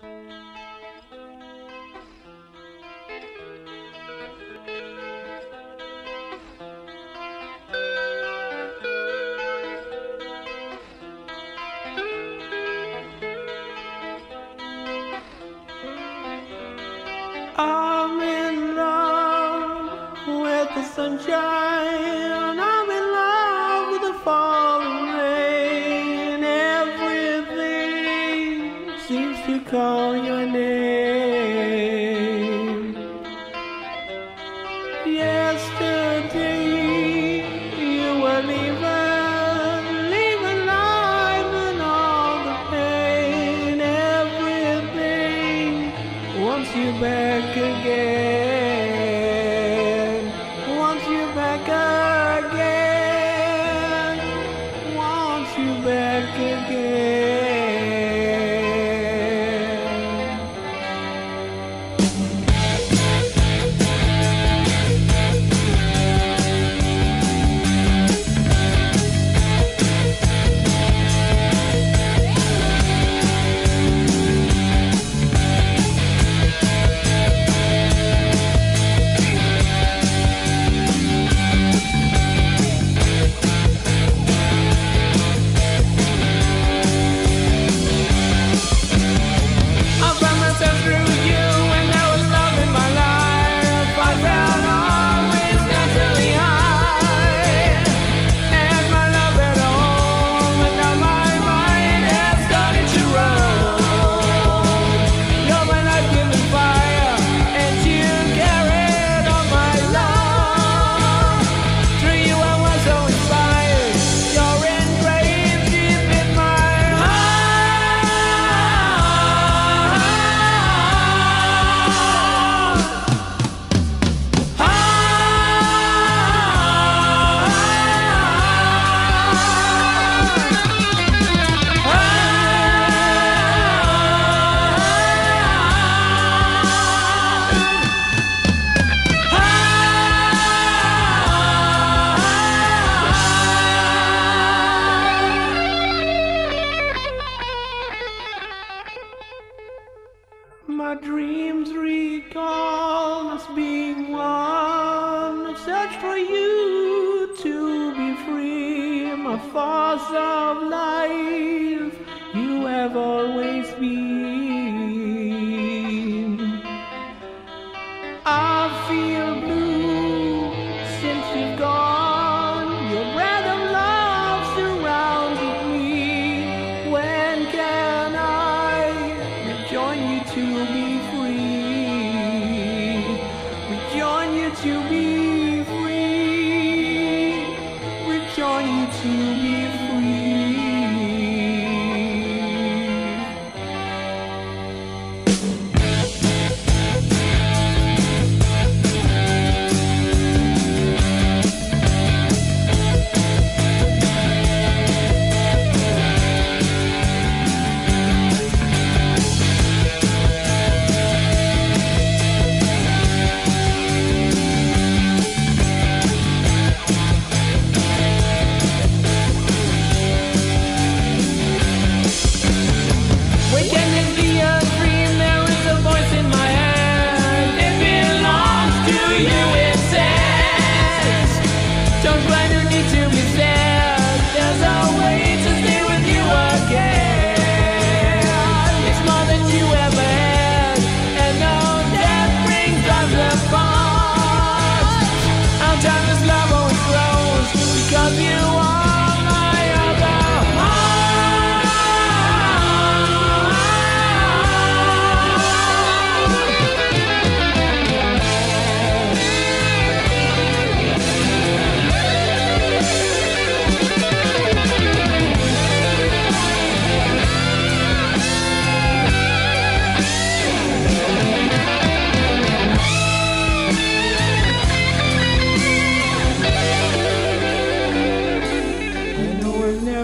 I'm in love with the sunshine. yesterday you were and all the pain, everything wants you back again. course of life you have always been. I feel blue since you've gone. Your breath of love surrounded me. When can I rejoin you to be free? Rejoin you to be free. Rejoin you to be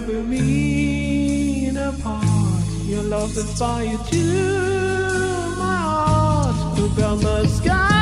tear me apart. Your love's a fire to my heart. Look out my sky.